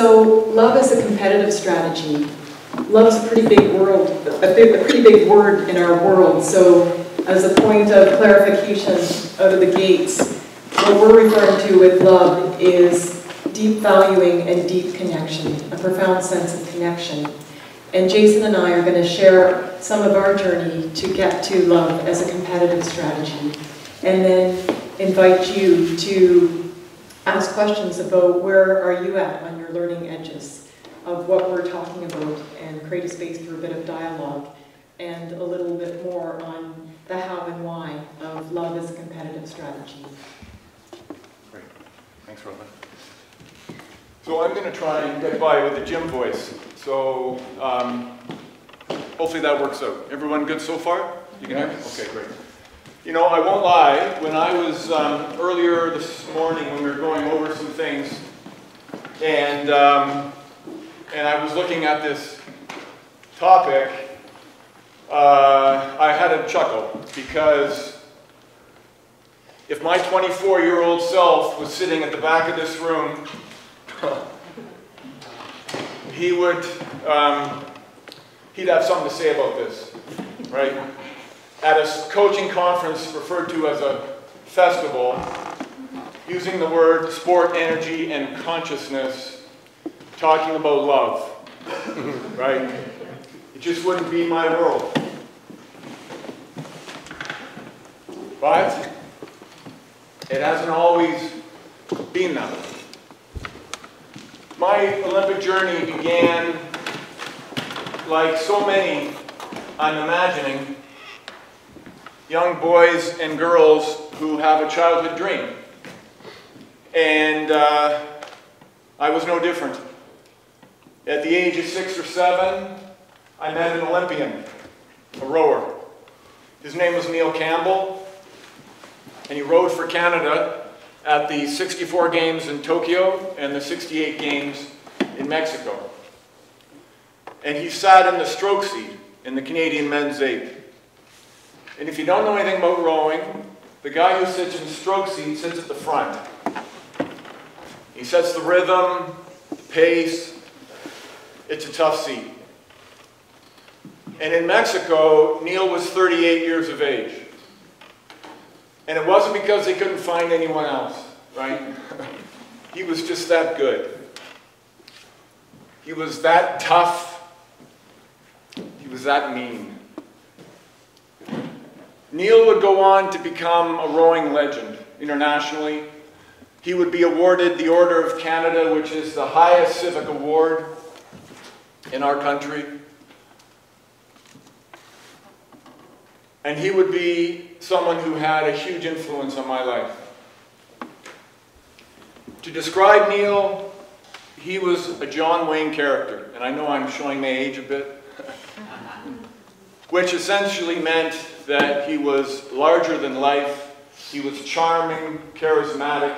So love is a competitive strategy. Love's a pretty big world, a, big, a pretty big word in our world. So as a point of clarification out of the gates, what we're referring to with love is deep valuing and deep connection, a profound sense of connection. And Jason and I are going to share some of our journey to get to love as a competitive strategy. And then invite you to ask questions about where are you at on your learning edges of what we're talking about and create a space for a bit of dialogue and a little bit more on the how and why of love as a competitive strategy. Great. Thanks, Robyn. So I'm going to try and get by with the gym voice. So um, hopefully that works out. Everyone good so far? You can hear me? Okay, great. You know, I won't lie. When I was um, earlier this morning when we were going over some things, and um, and I was looking at this topic, uh, I had a chuckle because if my 24-year-old self was sitting at the back of this room, he would um, he'd have something to say about this, right? At a coaching conference referred to as a festival, using the word sport, energy, and consciousness, talking about love, right? It just wouldn't be my world. But it hasn't always been that way. My Olympic journey began, like so many, I'm imagining, young boys and girls who have a childhood dream. And uh, I was no different. At the age of six or seven, I met an Olympian, a rower. His name was Neil Campbell, and he rowed for Canada at the 64 Games in Tokyo and the 68 Games in Mexico. And he sat in the stroke seat in the Canadian men's eight. And if you don't know anything about rowing, the guy who sits in stroke seat sits at the front. He sets the rhythm, the pace. It's a tough seat. And in Mexico, Neil was 38 years of age. And it wasn't because they couldn't find anyone else, right? he was just that good. He was that tough. He was that mean. Neil would go on to become a rowing legend internationally. He would be awarded the Order of Canada, which is the highest civic award in our country. And he would be someone who had a huge influence on my life. To describe Neil, he was a John Wayne character. And I know I'm showing my age a bit. which essentially meant that he was larger than life, he was charming, charismatic.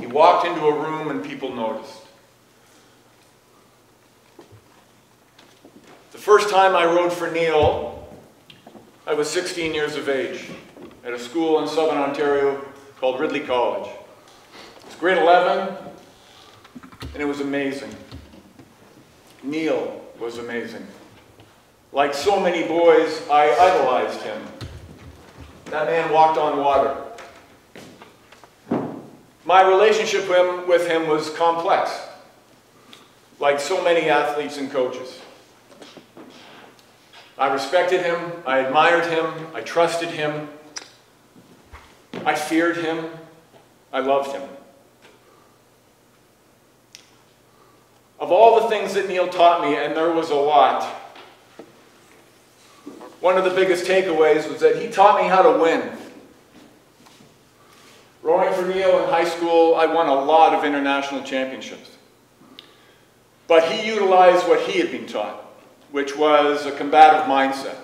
He walked into a room and people noticed. The first time I rowed for Neil, I was 16 years of age at a school in southern Ontario called Ridley College. It was grade 11, and it was amazing. Neil was amazing. Like so many boys, I idolized him. That man walked on water. My relationship with him was complex, like so many athletes and coaches. I respected him, I admired him, I trusted him, I feared him, I loved him. Of all the things that Neil taught me, and there was a lot, one of the biggest takeaways was that he taught me how to win. Rowing for Neil in high school, I won a lot of international championships. But he utilized what he had been taught, which was a combative mindset,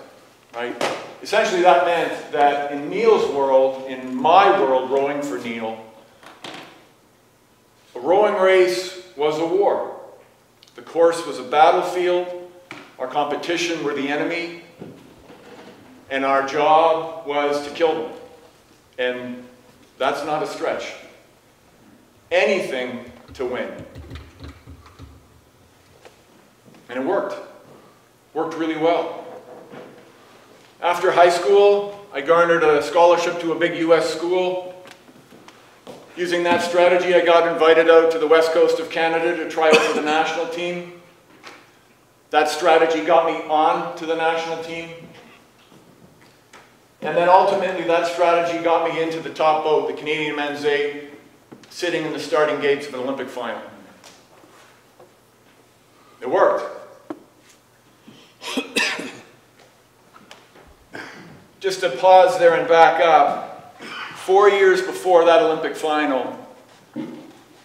right? Essentially that meant that in Neil's world, in my world, rowing for Neil, a rowing race was a war. The course was a battlefield. Our competition were the enemy and our job was to kill them. And that's not a stretch. Anything to win. And it worked. Worked really well. After high school, I garnered a scholarship to a big US school. Using that strategy, I got invited out to the west coast of Canada to try out for the national team. That strategy got me on to the national team. And then ultimately, that strategy got me into the top boat, the Canadian men's eight, sitting in the starting gates of an Olympic final. It worked. Just to pause there and back up, four years before that Olympic final,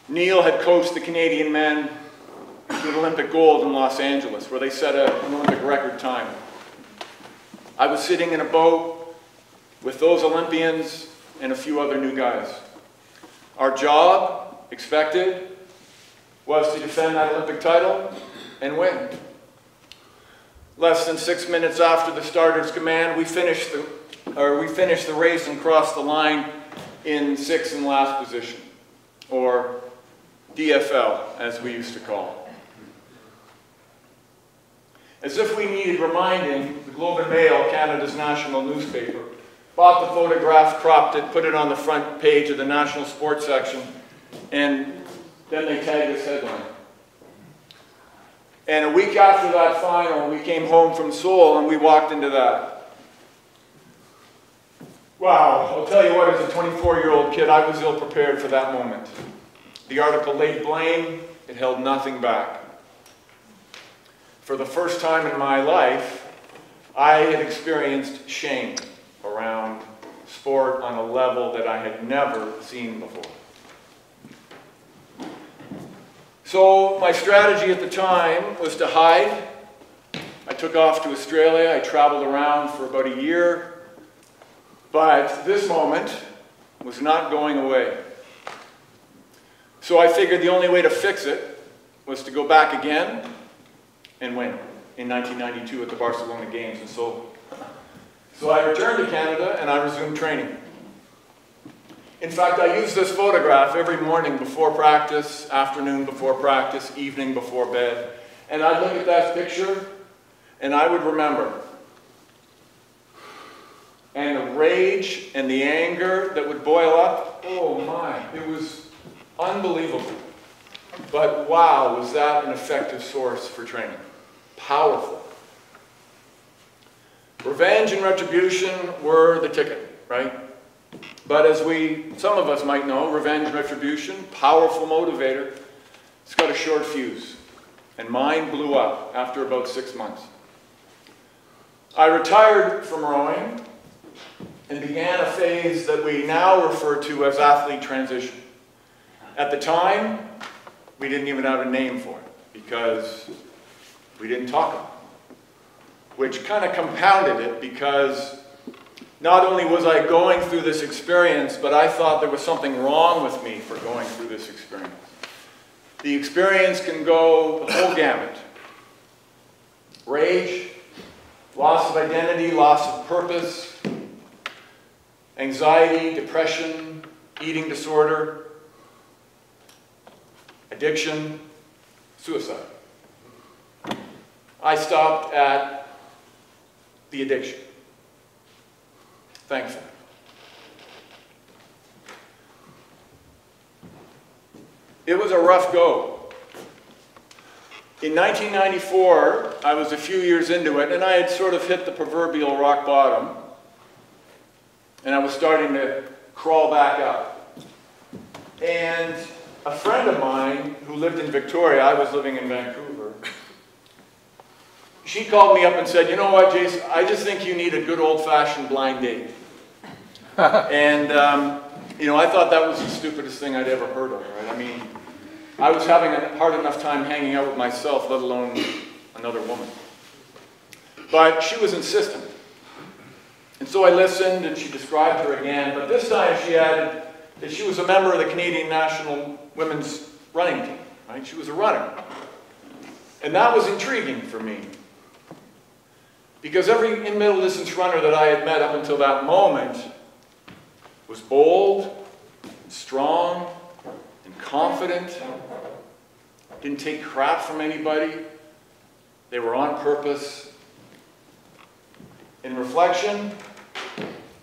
Neil had coached the Canadian men to an Olympic gold in Los Angeles, where they set a, an Olympic record time. I was sitting in a boat with those Olympians and a few other new guys. Our job, expected, was to defend that Olympic title and win. Less than six minutes after the starter's command, we finished the, or we finished the race and crossed the line in sixth and last position, or DFL, as we used to call it. As if we needed reminding, the Globe and Mail, Canada's national newspaper, bought the photograph, cropped it, put it on the front page of the national sports section, and then they tagged this headline. And a week after that final, we came home from Seoul and we walked into that. Wow, I'll tell you what, as a 24-year-old kid, I was ill prepared for that moment. The article laid blame, it held nothing back. For the first time in my life, I had experienced shame around sport on a level that I had never seen before. So my strategy at the time was to hide. I took off to Australia. I traveled around for about a year. But this moment was not going away. So I figured the only way to fix it was to go back again and win in 1992 at the Barcelona Games. And so, so I returned to Canada and I resumed training. In fact, I use this photograph every morning before practice, afternoon before practice, evening before bed. And I'd look at that picture and I would remember. And the rage and the anger that would boil up, oh my, it was unbelievable. But wow, was that an effective source for training? Powerful. Revenge and retribution were the ticket, right? But as we, some of us might know, revenge, retribution, powerful motivator, it's got a short fuse. And mine blew up after about six months. I retired from rowing and began a phase that we now refer to as athlete transition. At the time, we didn't even have a name for it because we didn't talk about it, which kind of compounded it because not only was I going through this experience, but I thought there was something wrong with me for going through this experience. The experience can go the whole gamut. Rage, loss of identity, loss of purpose, anxiety, depression, eating disorder, addiction, suicide. I stopped at the addiction. Thankful. It was a rough go. In 1994, I was a few years into it, and I had sort of hit the proverbial rock bottom, and I was starting to crawl back up. And a friend of mine who lived in Victoria, I was living in Vancouver, she called me up and said, you know what, Jason, I just think you need a good old-fashioned blind date. and, um, you know, I thought that was the stupidest thing I'd ever heard of, right? I mean, I was having a hard enough time hanging out with myself, let alone another woman. But she was insistent. And so I listened and she described her again, but this time she added that she was a member of the Canadian national women's running team, right? She was a runner. And that was intriguing for me. Because every in-middle distance runner that I had met up until that moment was bold, and strong, and confident, didn't take crap from anybody, They were on purpose. In reflection,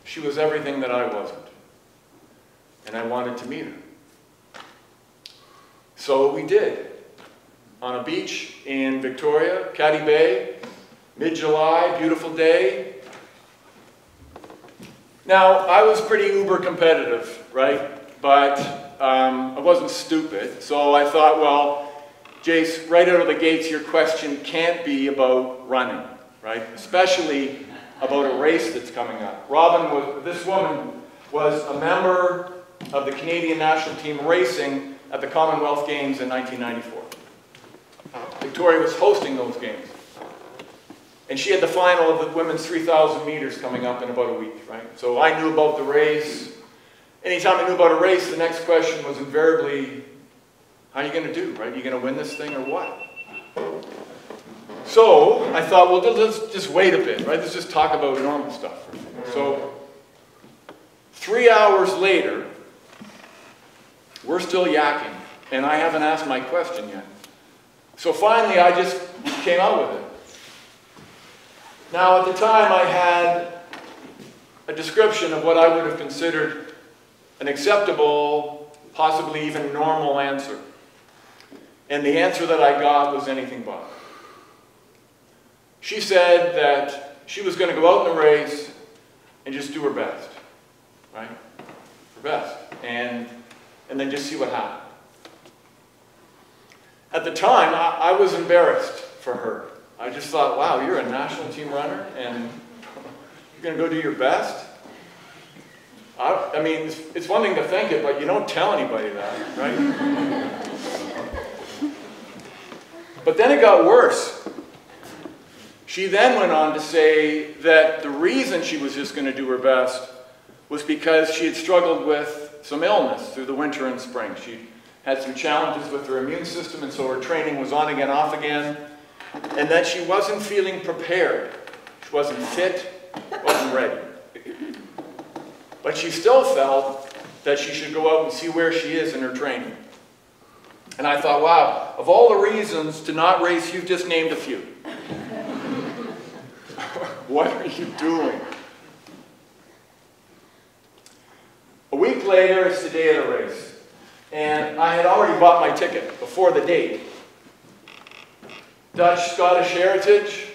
she was everything that I wasn't. And I wanted to meet her. So we did. On a beach in Victoria, Caddy Bay, mid-July, beautiful day. Now, I was pretty uber competitive, right? But um, I wasn't stupid. So I thought, well, Jace, right out of the gates, your question can't be about running, right? Especially about a race that's coming up. Robyn was, this woman was a member of the Canadian national team racing at the Commonwealth Games in 1994. Victoria was hosting those games. And she had the final of the women's 3,000 meters coming up in about a week, right? So I knew about the race. Anytime I knew about a race, the next question was invariably, how are you going to do, right? Are you going to win this thing or what? So I thought, well, let's just wait a bit, right? Let's just talk about normal stuff. So three hours later, we're still yakking, and I haven't asked my question yet. So finally, I just came out with it. Now, at the time, I had a description of what I would have considered an acceptable, possibly even normal answer. And the answer that I got was anything but. She said that she was going to go out in the race and just do her best, right? Her best. And, and then just see what happened. At the time, I, I was embarrassed for her. I just thought, wow, you're a national team runner and you're going to go do your best? I, I mean, it's, it's, one thing to think it, but you don't tell anybody that, right? but then it got worse. She then went on to say that the reason she was just going to do her best was because she had struggled with some illness through the winter and spring. She had some challenges with her immune system, and so her training was on again, off again and that she wasn't feeling prepared. She wasn't fit, wasn't ready. But she still felt that she should go out and see where she is in her training. And I thought, wow, of all the reasons to not race, you've just named a few. what are you doing? A week later, it's the day of the race. And I had already bought my ticket before the date. Dutch Scottish heritage,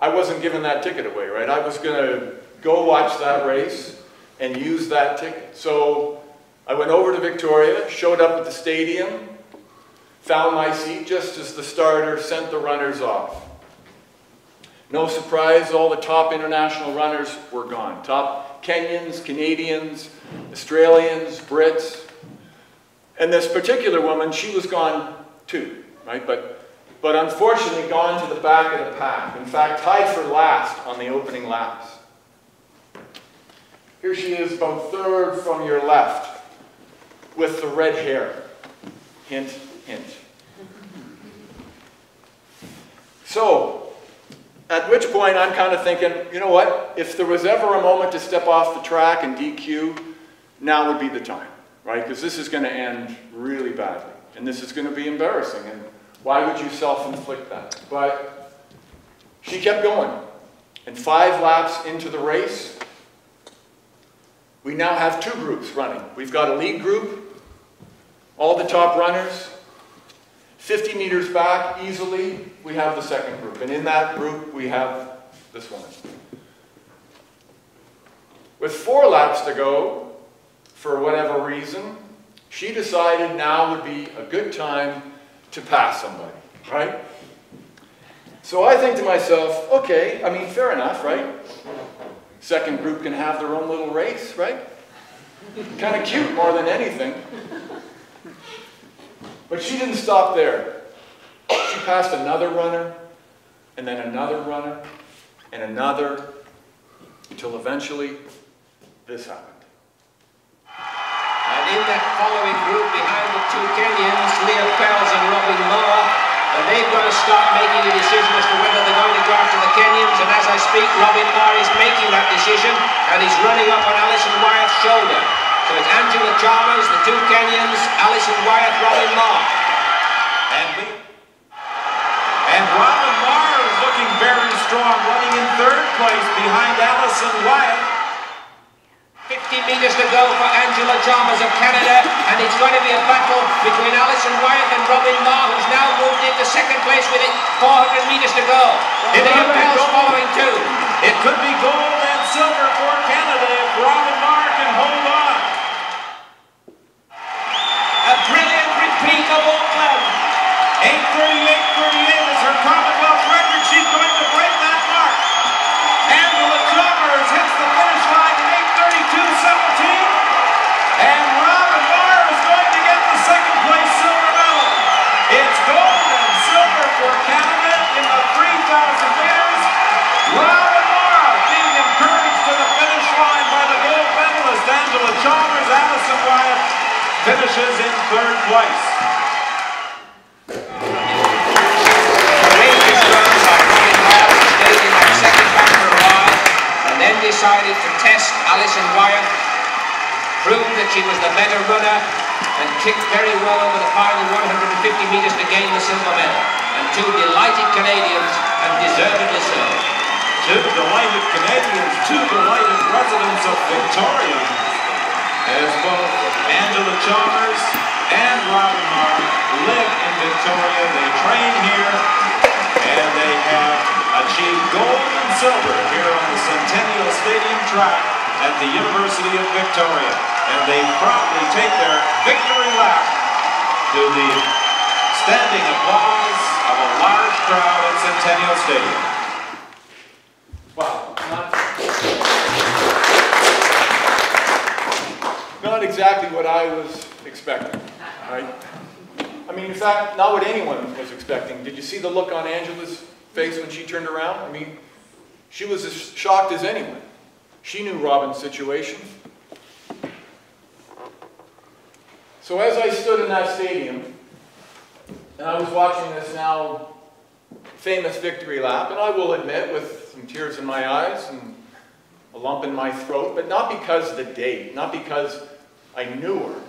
I wasn't giving that ticket away, right? I was going to go watch that race and use that ticket. So I went over to Victoria, showed up at the stadium, found my seat just as the starter sent the runners off. No surprise, all the top international runners were gone. Top Kenyans, Canadians, Australians, Brits. And this particular woman, she was gone too, right? But but unfortunately gone to the back of the pack. In fact, tied for last on the opening laps. Here she is, about third from your left, with the red hair. Hint, hint. So, at which point I'm kind of thinking, you know what? If there was ever a moment to step off the track and DQ, now would be the time, right? Because this is going to end really badly. And this is going to be embarrassing. And why would you self-inflict that? But she kept going. And five laps into the race, we now have two groups running. We've got a lead group, all the top runners. 50 meters back, easily, we have the second group. And in that group, we have this woman. With four laps to go, for whatever reason, she decided now would be a good time to pass somebody, right? So I think to myself, okay, I mean, fair enough, right? Second group can have their own little race, right? kind of cute more than anything. But she didn't stop there. She passed another runner, and then another runner, and another, until eventually this happened. And in that following group behind the two Kenyans, Leah Pells and Robyn Meagher, and they've got to start making a decision as to whether they're going to go after the Kenyans. And as I speak, Robyn Meagher is making that decision, and he's running up on Alison Wyeth's shoulder. So it's Angela Chalmers, the two Kenyans, Alison Wyeth, Robyn Meagher. And, we, and Robyn Meagher place behind Alison Wyeth. 50 metres to go for Angela Chalmers of Canada, and it's going to be a battle between Alison Wyeth and Robyn Meagher, who's now moved into second place with it 400 metres to go. Vivian Bell's following too. It could be gold and silver for Canada if Robyn Meagher can hold on. A brilliant repeat of Auckland. 838.38 and then decided to test Alison Wyeth, proved that she was the better runner, and kicked very well over the final 150 metres to gain the silver medal. And two delighted Canadians, and deservedly so. Two delighted Canadians, two delighted residents of Victoria, as both Angela Chalmers and Robyn live in Victoria. They train here, and they have achieved gold and silver here on the Centennial Stadium track at the University of Victoria. And they proudly take their victory lap to the standing applause of a large crowd at Centennial Stadium. Not exactly what I was expecting, right? I mean, in fact, not what anyone was expecting. Did you see the look on Angela's face when she turned around? I mean, she was as shocked as anyone. She knew Robyn's situation. So as I stood in that stadium, and I was watching this now famous victory lap, and I will admit, with some tears in my eyes and a lump in my throat, but not because the date, not because I knew her,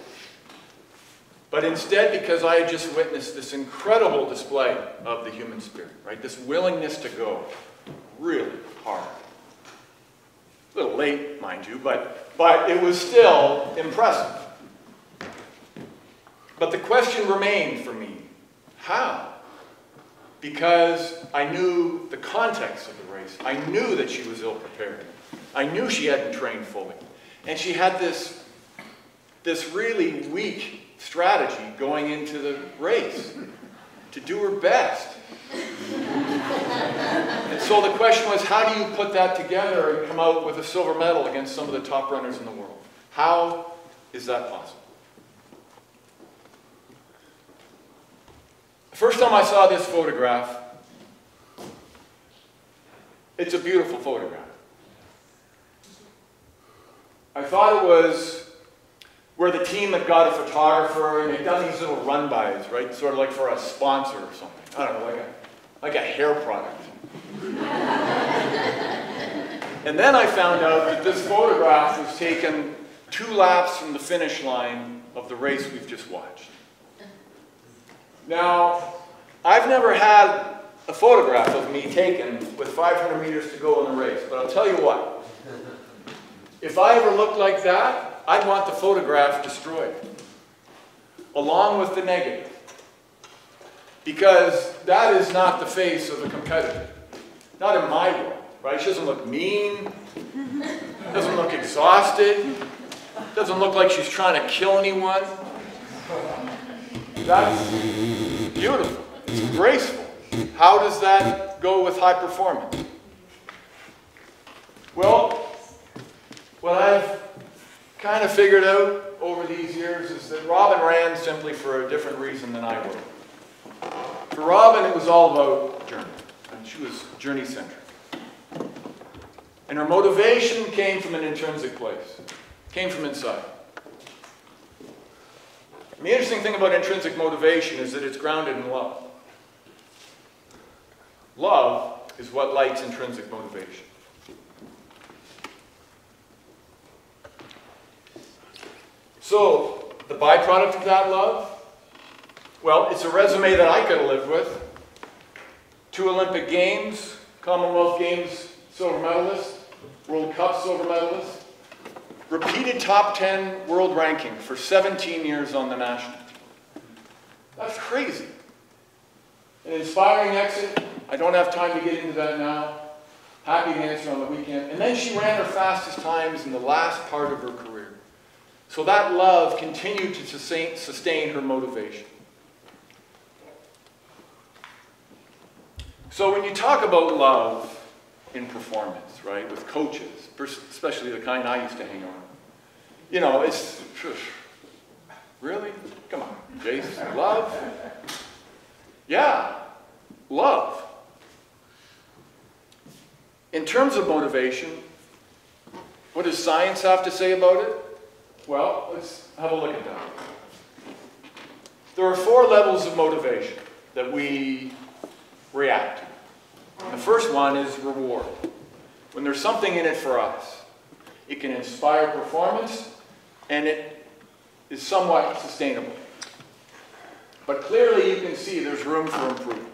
but instead because I had just witnessed this incredible display of the human spirit, right? This willingness to go really hard. A little late, mind you, but, but it was still impressive. But the question remained for me, how? because I knew the context of the race. I knew that she was ill prepared. I knew she hadn't trained fully. And she had this, this really weak strategy going into the race to do her best. and so the question was, how do you put that together and come out with a silver medal against some of the top runners in the world? How is that possible? The first time I saw this photograph, it's a beautiful photograph. I thought it was where the team had got a photographer and they'd done these little run-bys, right? Sort of like for a sponsor or something. I don't know, like a, like a hair product. and then I found out that this photograph was taken two laps from the finish line of the race we've just watched. Now, I've never had a photograph of me taken with 500 meters to go in the race, but I'll tell you what. If I ever looked like that, I'd want the photograph destroyed, along with the negative. Because that is not the face of a competitor. Not in my world, right? She doesn't look mean, doesn't look exhausted, doesn't look like she's trying to kill anyone. That's beautiful. It's graceful. How does that go with high performance? Well, what I've kind of figured out over these years is that Robyn ran simply for a different reason than I would. For Robyn, it was all about journey. And she was journey-centric. And her motivation came from an intrinsic place. Came from inside. And the interesting thing about intrinsic motivation is that it's grounded in love. Love is what lights intrinsic motivation. So, the byproduct of that love? Well, it's a resume that I could lived with. Two Olympic Games, Commonwealth Games silver medalist, World Cup silver medalist, repeated top 10 world ranking for 17 years on the national. That's crazy. An inspiring exit. I don't have time to get into that now. Happy to answer on the weekend. And then she ran her fastest times in the last part of her career. So that love continued to sustain, her motivation. So when you talk about love in performance, right, with coaches, especially the kind I used to hang around, you know, it's, really? Come on, Jace, love? Yeah, love. In terms of motivation, what does science have to say about it? Well, let's have a look at that. There are four levels of motivation that we react to. The first one is reward. When there's something in it for us, it can inspire performance and it is somewhat sustainable. But clearly you can see there's room for improvement.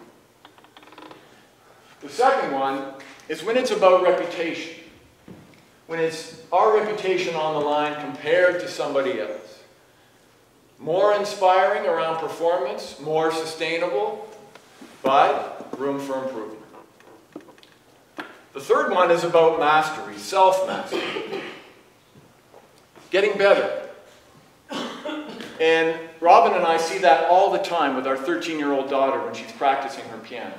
The second one is when it's about reputation. When it's our reputation on the line compared to somebody else. More inspiring around performance, more sustainable, but room for improvement. The third one is about mastery, self-mastery. Getting better. And Robyn and I see that all the time with our 13-year-old daughter when she's practicing her piano.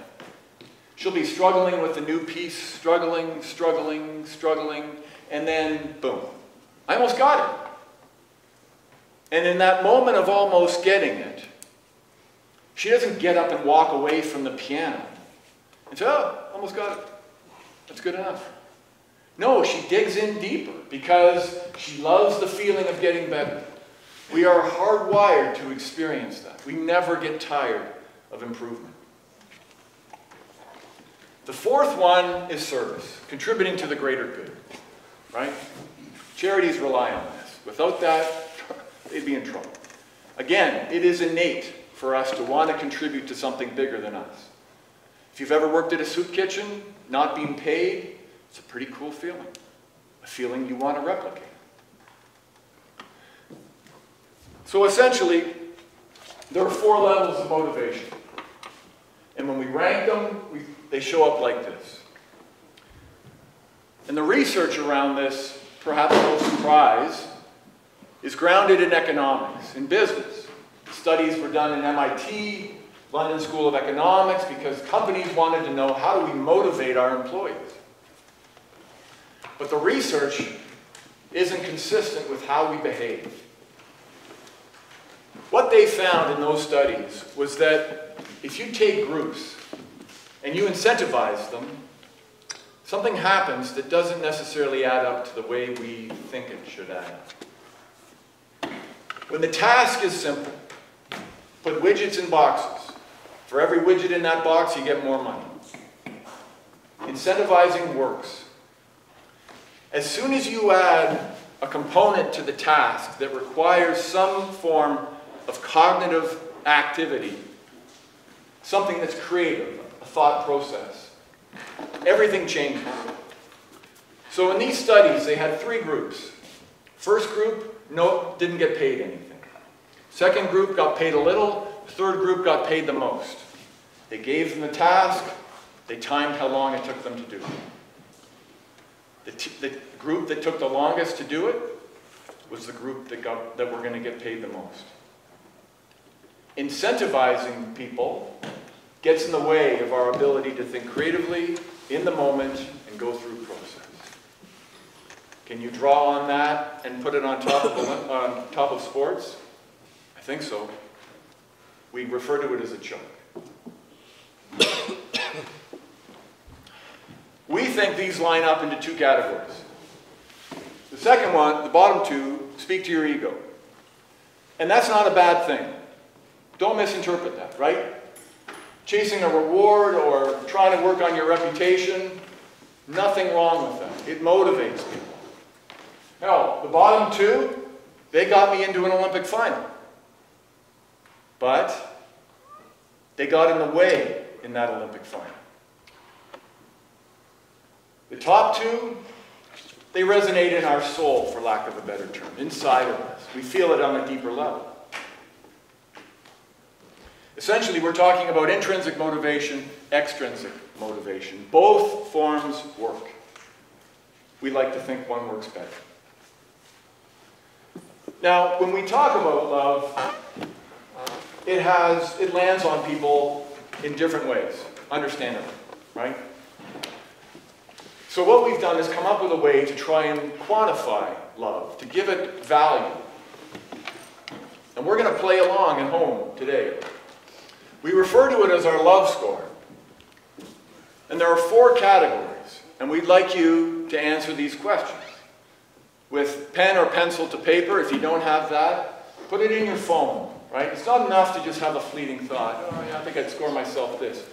She'll be struggling with a new piece, struggling, struggling, struggling, and then boom, I almost got it. And in that moment of almost getting it, she doesn't get up and walk away from the piano and say, oh, almost got it. That's good enough. No, she digs in deeper because she loves the feeling of getting better. We are hardwired to experience that. We never get tired of improvement. The fourth one is service, contributing to the greater good, right? Charities rely on this. Without that, they'd be in trouble. Again, it is innate for us to want to contribute to something bigger than us. If you've ever worked at a soup kitchen, not being paid, it's a pretty cool feeling. A feeling you want to replicate. So essentially, there are four levels of motivation. And when we rank them, we, they show up like this. And the research around this, perhaps no surprise, is grounded in economics, in business. Studies were done in MIT, London School of Economics, because companies wanted to know how do we motivate our employees. But the research isn't consistent with how we behave. What they found in those studies was that if you take groups and you incentivize them, something happens that doesn't necessarily add up to the way we think it should add up. When the task is simple, put widgets in boxes. For every widget in that box, you get more money. Incentivizing works. As soon as you add a component to the task that requires some form of cognitive activity, something that's creative, a thought process. Everything changes. So in these studies, they had three groups. First group, no, didn't get paid anything. Second group got paid a little. Third group got paid the most. They gave them the task. They timed how long it took them to do it. The, the group that took the longest to do it was the group that, got, that were going to get paid the most incentivizing people gets in the way of our ability to think creatively, in the moment, and go through process. Can you draw on that and put it on top of, on top of sports? I think so. We refer to it as a chunk. we think these line up into two categories. The second one, the bottom two, speak to your ego. And that's not a bad thing. Don't misinterpret that, right? Chasing a reward or trying to work on your reputation, nothing wrong with that. It motivates people. Hell, the bottom two, they got me into an Olympic final. But they got in the way in that Olympic final. The top two, they resonate in our soul, for lack of a better term, inside of us. We feel it on a deeper level. Essentially, we're talking about intrinsic motivation, extrinsic motivation. Both forms work. We like to think one works better. Now, when we talk about love, it has it lands on people in different ways, understandably, right? So what we've done is come up with a way to try and quantify love, to give it value. And we're going to play along at home today. We refer to it as our love score. And there are four categories, and we'd like you to answer these questions. With pen or pencil to paper, if you don't have that, put it in your phone, right? It's not enough to just have a fleeting thought, oh, yeah, I think I'd score myself this.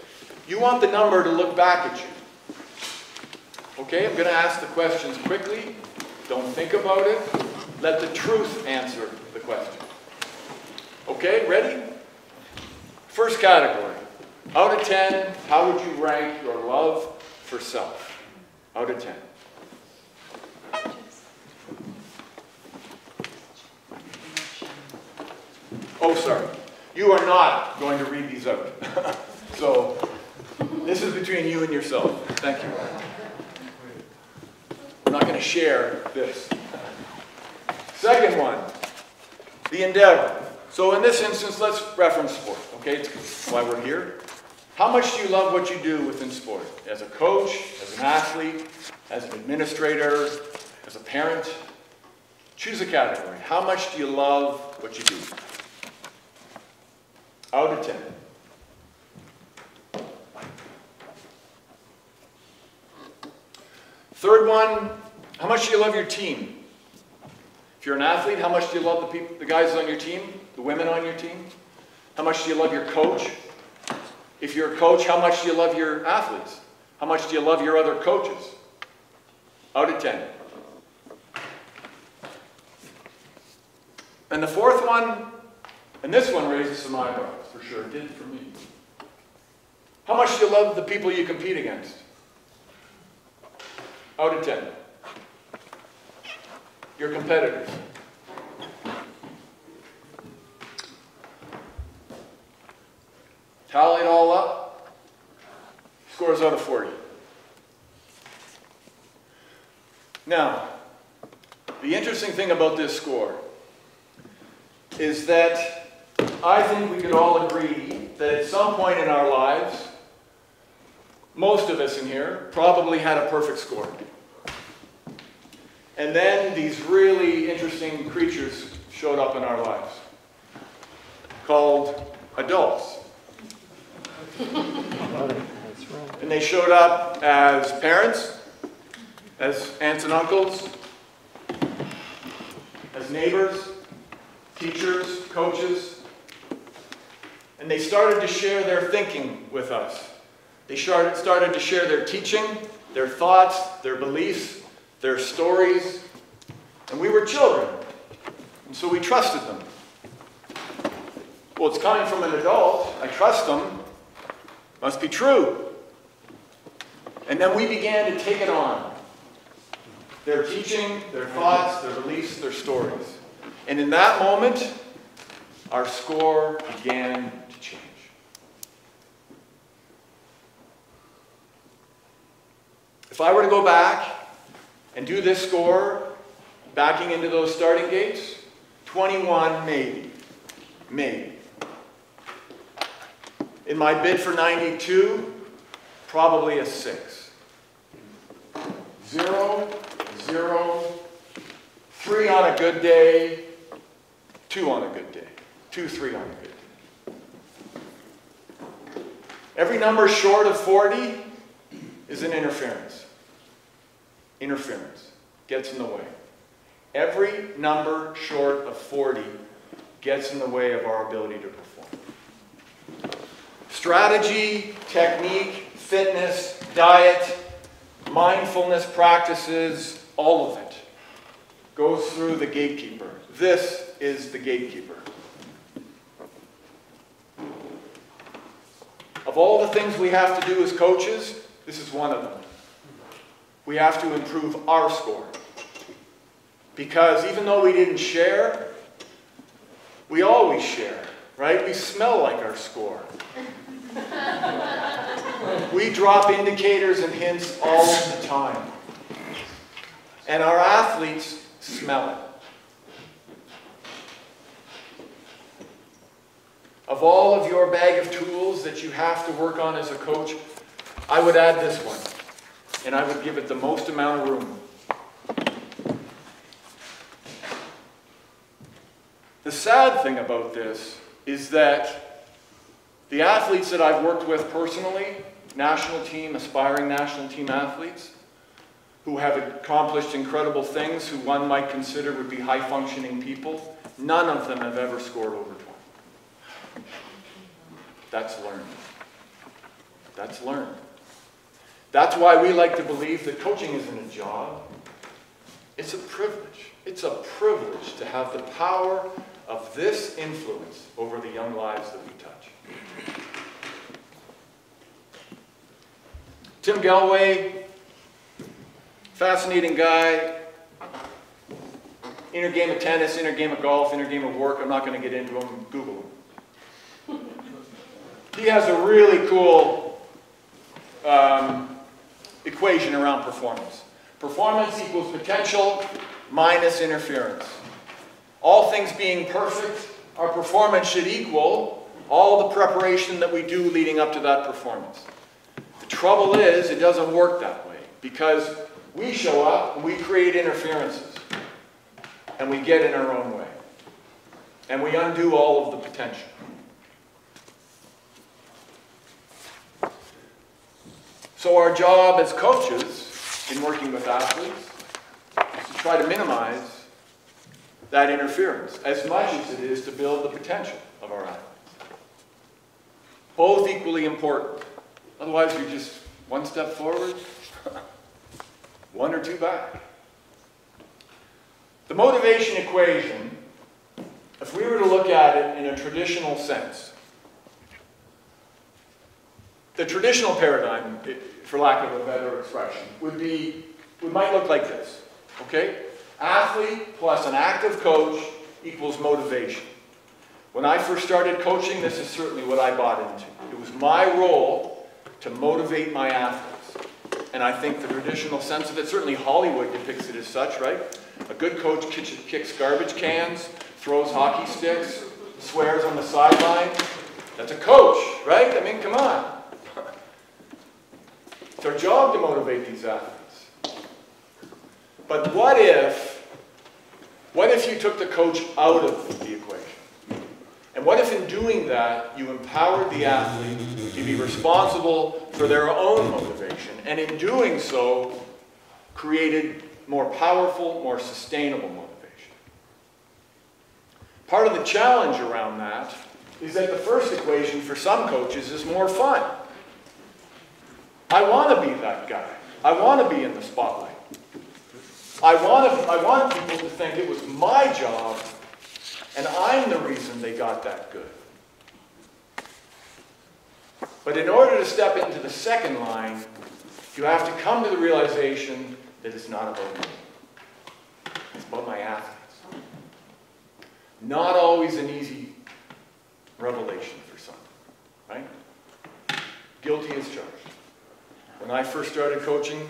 You want the number to look back at you. Okay, I'm going to ask the questions quickly. Don't think about it. Let the truth answer the question. Okay, ready? First category. Out of 10, how would you rank your love for self? Out of 10. Oh, sorry. You are not going to read these out. so, this is between you and yourself. Thank you. I'm not going to share this. Second one, the endeavor. So in this instance, let's reference sport, okay? It's why we're here. How much do you love what you do within sport? As a coach, as an athlete, as an administrator, as a parent? Choose a category. How much do you love what you do? Out of 10. Third one, how much do you love your team? If you're an athlete, how much do you love the people, the guys on your team, the women on your team? How much do you love your coach? If you're a coach, how much do you love your athletes? How much do you love your other coaches? Out of 10. And the fourth one, and this one raises some eyebrows, for sure. It did for me. How much do you love the people you compete against? Out of 10. Your competitors. Tally it all up. Scores out of 40. Now, the interesting thing about this score is that I think we could all agree that at some point in our lives, most of us in here probably had a perfect score. And then these really interesting creatures showed up in our lives called adults. And they showed up as parents, as aunts and uncles, as neighbors, teachers, coaches. And they started to share their thinking with us. They started, to share their teaching, their thoughts, their beliefs, their stories. And we were children. And so we trusted them. Well, it's coming from an adult. I trust them. Must be true. And then we began to take it on. Their teaching, their thoughts, their beliefs, their stories. And in that moment, our score began to change. If I were to go back and do this score, backing into those starting gates, 21 maybe. Maybe. In my bid for 92, probably a 6. Zero, zero, three on a good day, two on a good day, two, three on a good day. Every number short of 40 is an interference. Interference gets in the way. Every number short of 40 gets in the way of our ability to perform. Strategy, technique, fitness, diet, mindfulness practices, all of it goes through the gatekeeper. This is the gatekeeper. Of all the things we have to do as coaches, this is one of them. we have to improve our score. Because even though we didn't share, we always share, right? We smell like our score. We drop indicators and hints all the time. And our athletes smell it. Of all of your bag of tools that you have to work on as a coach, I would add this one, and I would give it the most amount of room. The sad thing about this is that the athletes that I've worked with personally, national team, aspiring national team athletes, who have accomplished incredible things, who one might consider would be high functioning people, none of them have ever scored over 20. That's learned. That's learned. That's why we like to believe that coaching isn't a job, it's a privilege. It's a privilege to have the power of this influence over the young lives that we touch. Tim Gallwey, fascinating guy. Inner game of tennis, inner game of golf, inner game of work. I'm not going to get into them. Google him. He has a really cool um, equation around performance. Performance equals potential minus interference. All things being perfect, our performance should equal all the preparation that we do leading up to that performance. The trouble is, it doesn't work that way because we show up and we create interferences and we get in our own way and we undo all of the potential. So our job as coaches in working with athletes is to try to minimize that interference as much as it is to build the potential of our athletes. Both equally important. Otherwise, you're just one step forward, one or two back. The motivation equation, if we were to look at it in a traditional sense, the traditional paradigm, for lack of a better expression, would be, it might look like this, okay? Athlete plus an active coach equals motivation. When I first started coaching, this is certainly what I bought into. It was my role to motivate my athletes. And I think the traditional sense of it, certainly Hollywood depicts it as such, right? A good coach kicks garbage cans, throws hockey sticks, swears on the sideline. That's a coach, right? I mean, come on. It's our job to motivate these athletes. But what if, what if you took the coach out of the equation? And what if in doing that, you empowered the athlete to be responsible for their own motivation, and in doing so, created more powerful, more sustainable motivation? Part of the challenge around that is that the first equation for some coaches is more fun. I want to be that guy. I want to be in the spotlight. I want, to, I want people to think it was my job and I'm the reason they got that good. But in order to step into the second line, you have to come to the realization that it's not about me. It's about my athletes. Not always an easy revelation for some, right? Guilty as charged. When I first started coaching,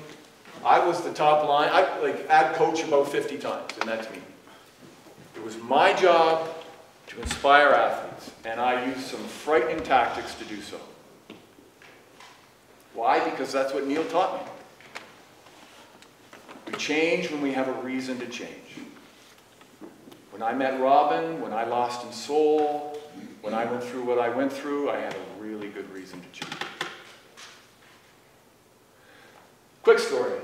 I was the top line. I like ad coach about 50 times, and that's me. It was my job to inspire athletes, and I used some frightening tactics to do so. Why? Because that's what Neil taught me. We change when we have a reason to change. When I met Robyn, when I lost in soul, when I went through what I went through, I had a really good reason to change. Quick story.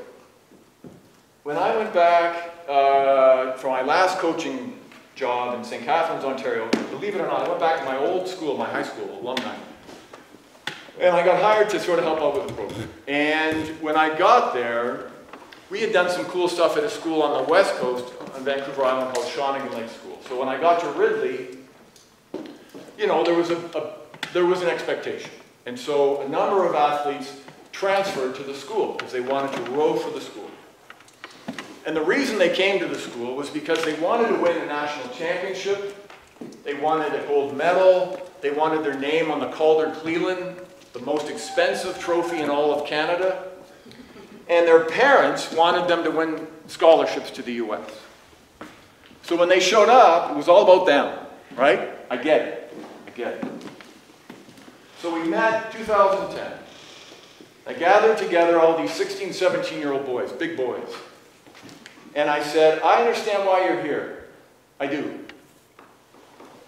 When I went back uh, for my last coaching job in St. Catharines, Ontario, believe it or not, I went back to my old school, my high school, alumni. And I got hired to sort of help out with the program. And when I got there, we had done some cool stuff at a school on the west coast on Vancouver Island called Shawnigan Lake School. So when I got to Ridley, you know, there was, a, a there was an expectation. And so a number of athletes transferred to the school because they wanted to row for the school. And the reason they came to the school was because they wanted to win a national championship, they wanted a gold medal, they wanted their name on the Calder Cleland, the most expensive trophy in all of Canada, and their parents wanted them to win scholarships to the US. So when they showed up, it was all about them, right? I get it. I get it. So we met 2010. I gathered together all these 16, 17 year old boys, big boys. And I said, I understand why you're here. I do.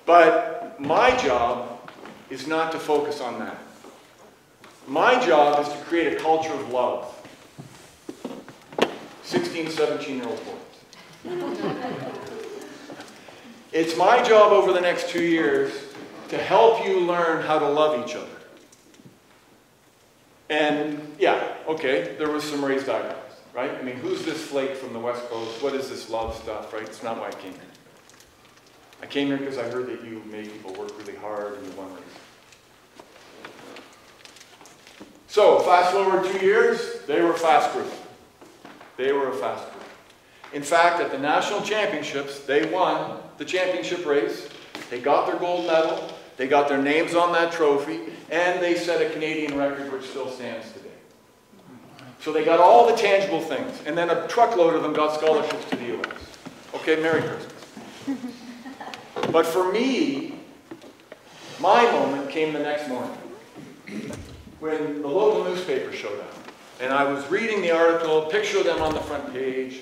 But my job is not to focus on that. My job is to create a culture of love. 16, 17 year old boys. It's my job over the next two years to help you learn how to love each other. And yeah, okay, there was some raised eyebrows, right? I mean, who's this flake from the West Coast? What is this love stuff, right? It's not why I came here. I came here because I heard that you made people work really hard and you won races. So, fast forward two years, they were a fast group. They were a fast group. In fact, at the national championships, they won the championship race. They got their gold medal. They got their names on that trophy. And they set a Canadian record which still stands today. So they got all the tangible things. And then a truckload of them got scholarships to the U.S. Okay, Merry Christmas. But for me, my moment came the next morning when the local newspaper showed up. And I was reading the article, picture them on the front page,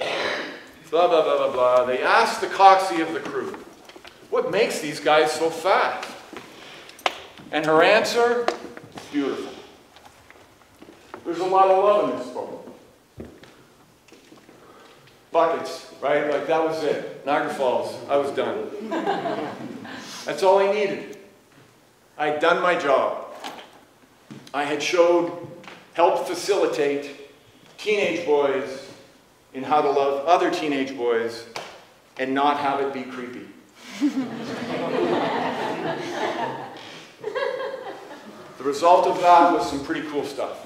blah, blah, blah, blah, blah. They asked the coxie of the crew, what makes these guys so fast? And her answer, beautiful. There's a lot of love in this boat. Buckets, right? Like that was it. Niagara Falls, I was done. That's all I needed. I had done my job. I had showed, helped facilitate teenage boys in how to love other teenage boys and not have it be creepy. the result of that was some pretty cool stuff.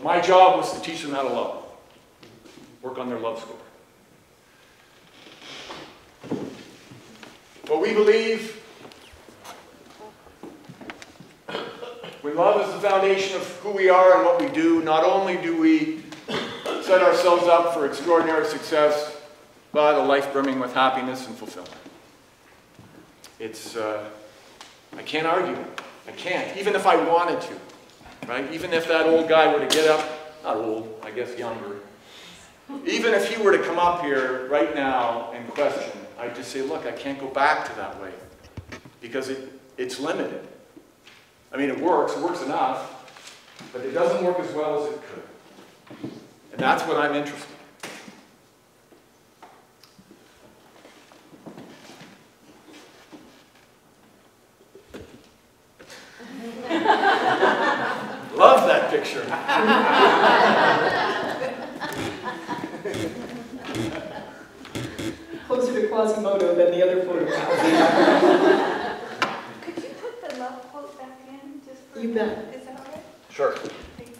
But my job was to teach them how to love, work on their love score. What we believe when love is the foundation of who we are and what we do, not only do we set ourselves up for extraordinary success, but a life brimming with happiness and fulfillment. It's, uh, I can't argue. I can't, even if I wanted to, right? Even if that old guy were to get up, not old, I guess younger, even if he were to come up here right now and question, I'd just say, look, I can't go back to that way because it, it's limited. I mean, it works, it works enough, but it doesn't work as well as it could. And that's what I'm interested in. Love that picture. Closer to Quasimodo than the other photograph. Could you put the love quote back in, just for? You bet. Is that all right? Sure. Thank you.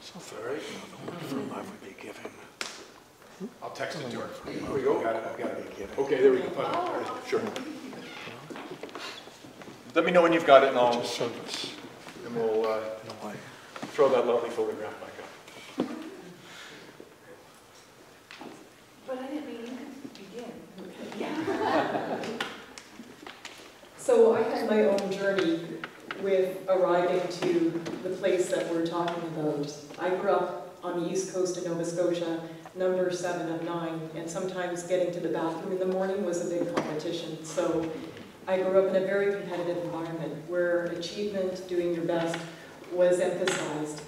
So very for love would be given. I'll text it to her. There we go. Got it, I've got to be given. Okay, there we go. Sure. Let me know when you've got it and I'll, Just service and we'll uh, in throw that lovely photograph back up. But I didn't mean you could begin. So I had my own journey with arriving to the place that we're talking about. I grew up on the east coast of Nova Scotia, number seven of nine, and sometimes getting to the bathroom in the morning was a big competition. So I grew up in a very competitive environment where achievement, doing your best, was emphasized.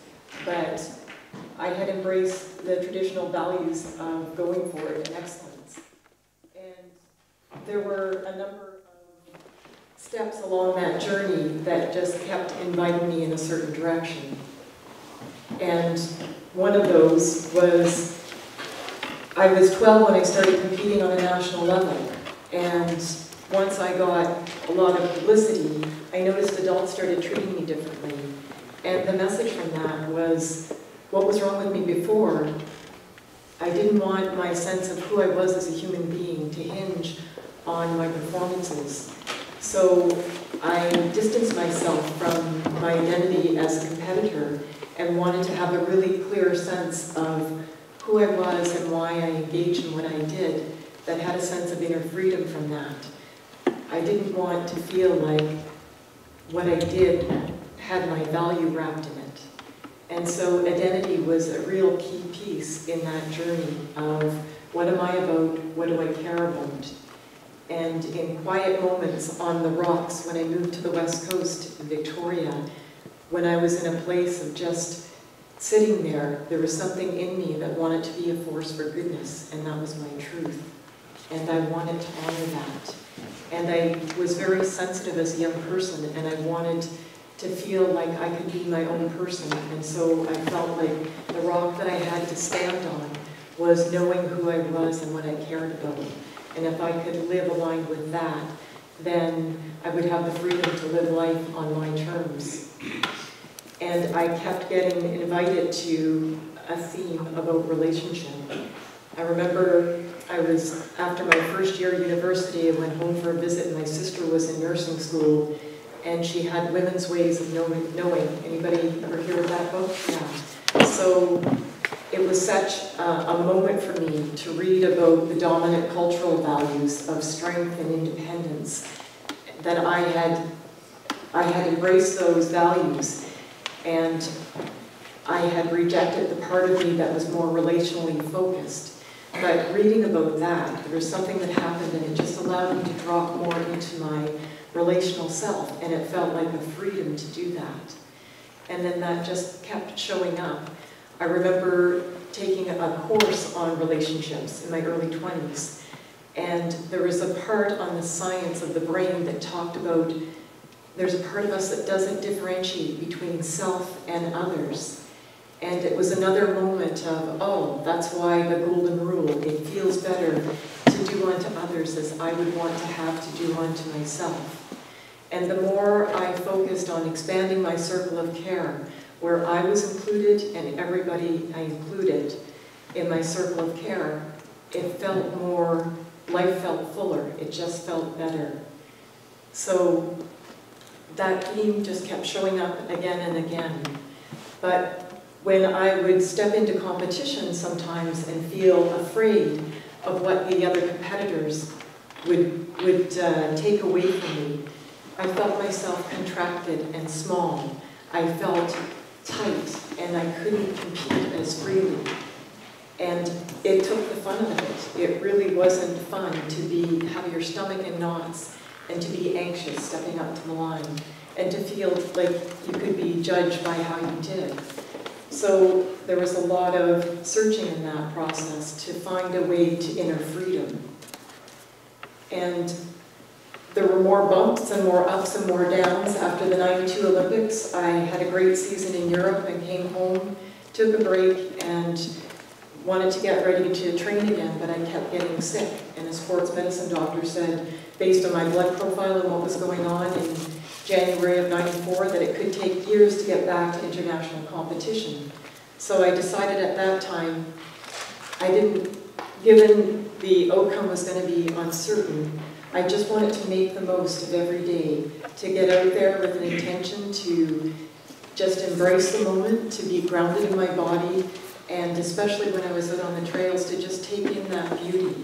But I had embraced the traditional values of going for it and excellence. And there were a number of steps along that journey that just kept inviting me in a certain direction. And one of those was, I was 12 when I started competing on a national level. And once I got a lot of publicity, I noticed adults started treating me differently. And the message from that was, what was wrong with me before? I didn't want my sense of who I was as a human being to hinge on my performances. So I distanced myself from my identity as a competitor and wanted to have a really clear sense of who I was and why I engaged in what I did that had a sense of inner freedom from that. I didn't want to feel like what I did had my value wrapped in it. And so identity was a real key piece in that journey of what am I about, what do I care about? And in quiet moments on the rocks, when I moved to the west coast in Victoria, when I was in a place of just sitting there, there was something in me that wanted to be a force for goodness, and that was my truth. And I wanted to honor that. And I was very sensitive as a young person, and I wanted to feel like I could be my own person. And so I felt like the rock that I had to stand on was knowing who I was and what I cared about. And if I could live aligned with that, then I would have the freedom to live life on my terms. And I kept getting invited to a theme about relationship. I remember I was, after my first year at university, I went home for a visit, and my sister was in nursing school, and she had Women's Ways of Knowing. knowing. Anybody ever hear of that book? Yeah. So it was such a, a moment for me to read about the dominant cultural values of strength and independence that I had, I had embraced those values, and I had rejected the part of me that was more relationally focused. But reading about that, there was something that happened and it just allowed me to drop more into my relational self and it felt like a freedom to do that. And then that just kept showing up. I remember taking a course on relationships in my early 20s and there was a part on the science of the brain that talked about there's a part of us that doesn't differentiate between self and others. And it was another moment of, oh, that's why the golden rule. It feels better to do unto others as I would want to have to do unto myself. And the more I focused on expanding my circle of care, where I was included and everybody I included in my circle of care, it felt more, life felt fuller. It just felt better. So that theme just kept showing up again and again. But when I would step into competition sometimes and feel afraid of what the other competitors would, would uh, take away from me, I felt myself contracted and small. I felt tight and I couldn't compete as freely. And it took the fun of it. It really wasn't fun to be have your stomach in knots and to be anxious stepping up to the line and to feel like you could be judged by how you did. So there was a lot of searching in that process to find a way to inner freedom. And there were more bumps and more ups and more downs after the 92 Olympics. I had a great season in Europe and came home, took a break, and wanted to get ready to train again, but I kept getting sick. And a sports medicine doctor said, based on my blood profile and what was going on in January of 94 that it could take years to get back to international competition. So I decided at that time, I didn't, given the outcome was going to be uncertain, I just wanted to make the most of every day, to get out there with an intention to just embrace the moment, to be grounded in my body, and especially when I was out on the trails, to just take in that beauty.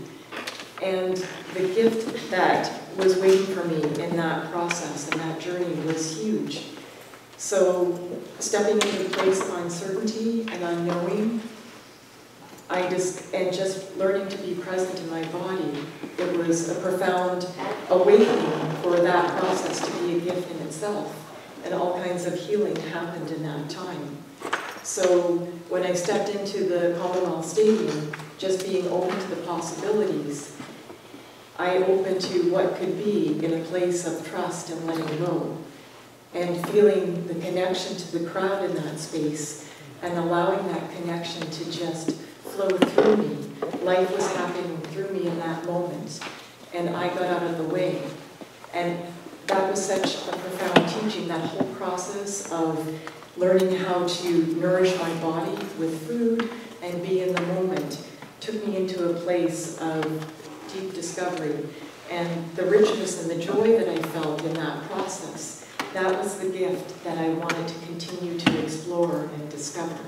And the gift that was waiting for me in that process and that journey was huge. So stepping into a place of uncertainty and unknowing, I just, and just learning to be present in my body, it was a profound awakening for that process to be a gift in itself. And all kinds of healing happened in that time. So when I stepped into the Commonwealth Stadium, just being open to the possibilities, I opened to what could be in a place of trust and letting go. And feeling the connection to the crowd in that space and allowing that connection to just flow through me. Life was happening through me in that moment. and I got out of the way. And that was such a profound teaching, that whole process of learning how to nourish my body with food and be in the moment took me into a place of deep discovery. And the richness and the joy that I felt in that process, that was the gift that I wanted to continue to explore and discover.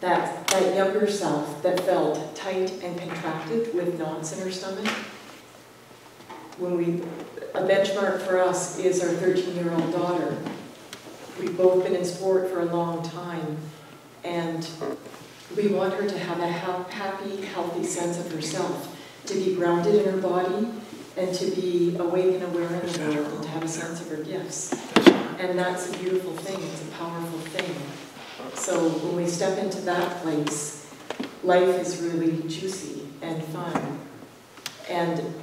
That, that younger self that felt tight and contracted with knots in her stomach, when we, a benchmark for us is our 13-year-old daughter. We've both been in sport for a long time, and we want her to have a ha- happy, healthy sense of herself, to be grounded in her body, and to be awake and aware in the world, and to have a sense of her gifts. And that's a beautiful thing, it's a powerful thing. So when we step into that place, life is really juicy and fun. And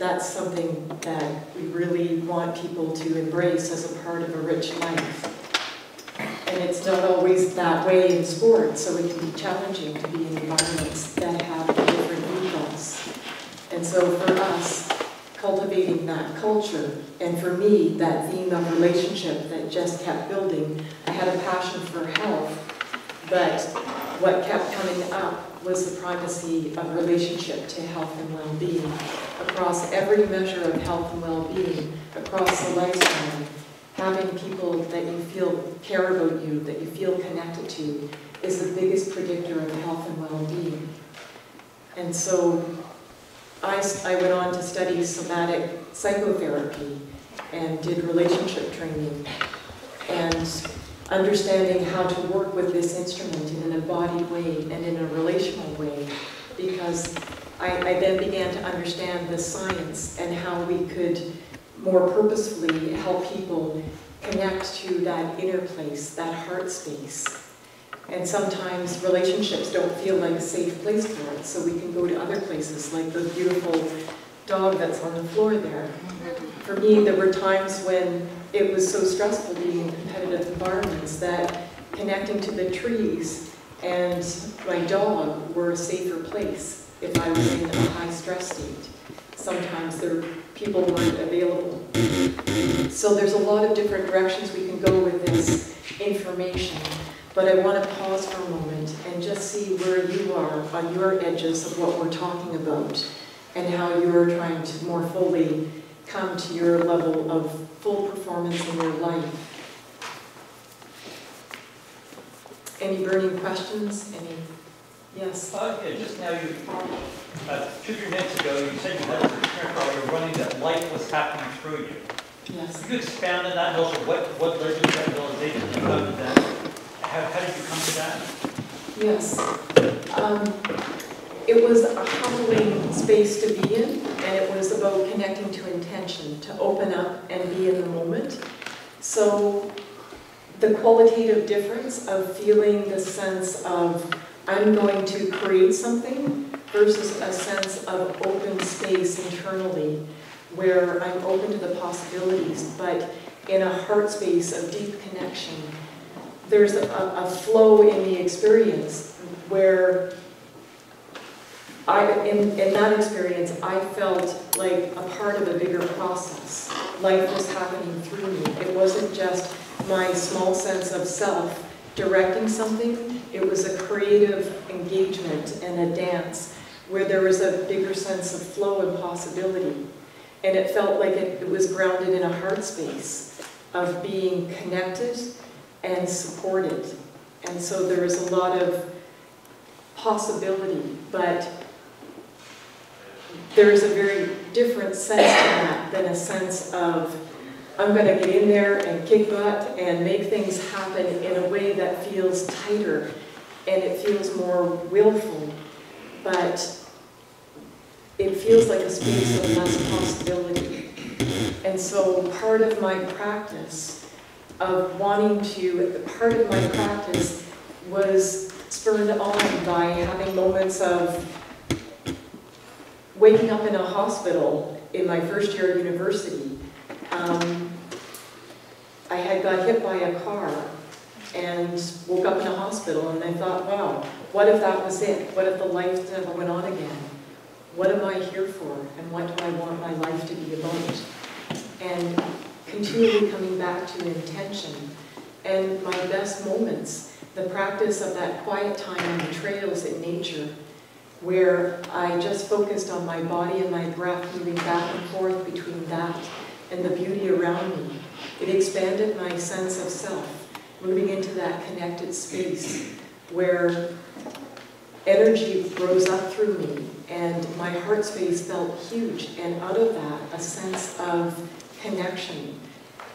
that's something that we really want people to embrace as a part of a rich life. And it's not always that way in sports, so it can be challenging to be in environments that have different ethos. And so for us, cultivating that culture, and for me, that theme of relationship that just kept building, I had a passion for health, but what kept coming up was the primacy of relationship to health and well-being. Across every measure of health and well-being, across the lifespan, having people that you feel care about you, that you feel connected to, is the biggest predictor of health and well-being. And so I, I went on to study somatic psychotherapy and did relationship training and understanding how to work with this instrument in an embodied way and in a relational way because I, I then began to understand the science and how we could more purposefully help people connect to that inner place, that heart space. And sometimes relationships don't feel like a safe place for us, so we can go to other places, like the beautiful dog that's on the floor there. Mm-hmm. For me, there were times when it was so stressful being in competitive environments that connecting to the trees and my dog were a safer place if I was in a high stress state. Sometimes there, people weren't available. So there's a lot of different directions we can go with this information. But I want to pause for a moment and just see where you are on your edges of what we're talking about and how you're trying to more fully come to your level of full performance in your life. Any burning questions? Any? Yes? Uh, yeah, just now you, uh, two, three minutes ago, you said you had a you were running that life was happening through you. Yes. Could you expand on that and also what, what led you to that realization you come to that? How, how did you come to that? Yes. Um, It was a humbling space to be in, and it was about connecting to intention, to open up and be in the moment. So the qualitative difference of feeling the sense of I'm going to create something versus a sense of open space internally where I'm open to the possibilities, but in a heart space of deep connection there's a, a flow in the experience where I, in, in that experience, I felt like a part of a bigger process. Life was happening through me. It wasn't just my small sense of self directing something. It was a creative engagement and a dance where there was a bigger sense of flow and possibility. And it felt like it, it was grounded in a heart space of being connected and supported. And so there was a lot of possibility, but there is a very different sense to that than a sense of, I'm going to get in there and kick butt and make things happen in a way that feels tighter and it feels more willful, but it feels like a space of less possibility. And so part of my practice of wanting to, part of my practice was spurred on by having moments of waking up in a hospital in my first year of university. Um, I had got hit by a car and woke up in a hospital and I thought, wow, what if that was it? What if the life never went on again? what am I here for and what do I want my life to be about? And continually coming back to intention. And my best moments, the practice of that quiet time on the trails in nature, where I just focused on my body and my breath moving back and forth between that and the beauty around me. It expanded my sense of self, moving into that connected space where energy rose up through me and my heart space felt huge and out of that a sense of connection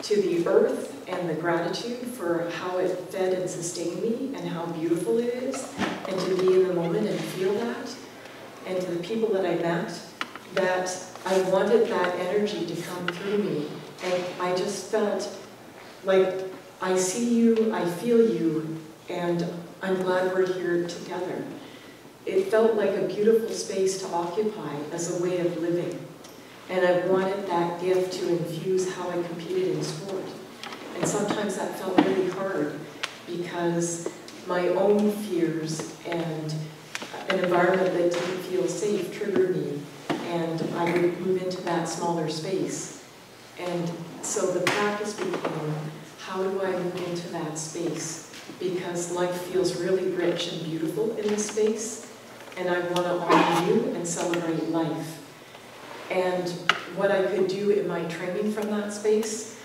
to the earth and the gratitude for how it fed and sustained me and how beautiful it is and to be in the moment and feel that and to the people that I met that I wanted that energy to come through me and I just felt like I see you, I feel you, and I'm glad we're here together. It felt like a beautiful space to occupy as a way of living. And I wanted that gift to infuse how I competed in sport. And sometimes that felt really hard because my own fears and an environment that didn't feel safe triggered me. And I would move into that smaller space. And so the practice became, how do I move into that space? Because life feels really rich and beautiful in this space, and I want to honor you and celebrate life. And what I could do in my training from that space,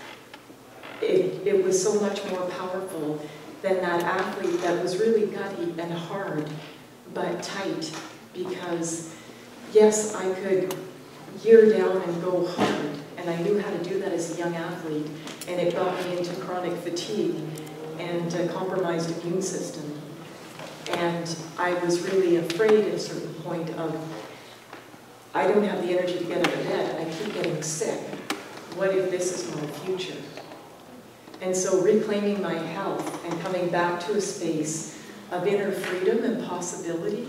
it, it was so much more powerful than that athlete that was really gutty and hard, but tight, because yes, I could gear down and go hard, and I knew how to do that as a young athlete, and it got me into chronic fatigue and a compromised immune system. And I was really afraid at a certain point of, I don't have the energy to get out of bed, and I keep getting sick. What if this is my future? And so reclaiming my health and coming back to a space of inner freedom and possibility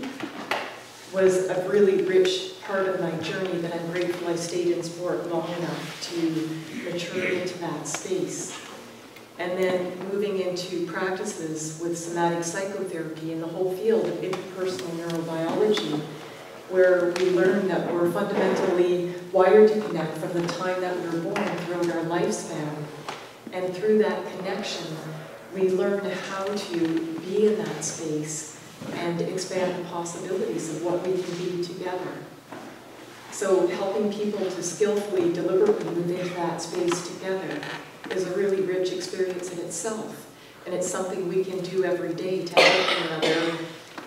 was a really rich part of my journey that I'm grateful I stayed in sport long enough to mature into that space. And then moving into practices with somatic psychotherapy and the whole field of interpersonal neurobiology, where we learn that we're fundamentally wired to connect from the time that we were born throughout our lifespan. And through that connection, we learn how to be in that space and expand the possibilities of what we can be together. So helping people to skillfully, deliberately move into that space together is a really rich experience in itself. And it's something we can do every day to help one another